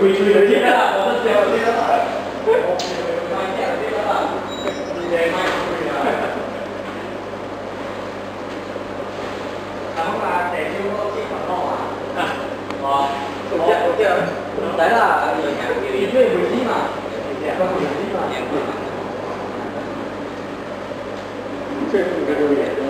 quy quy đấy chứ là rất nhiều. Chứ đó. Đấy là người nhà của Very.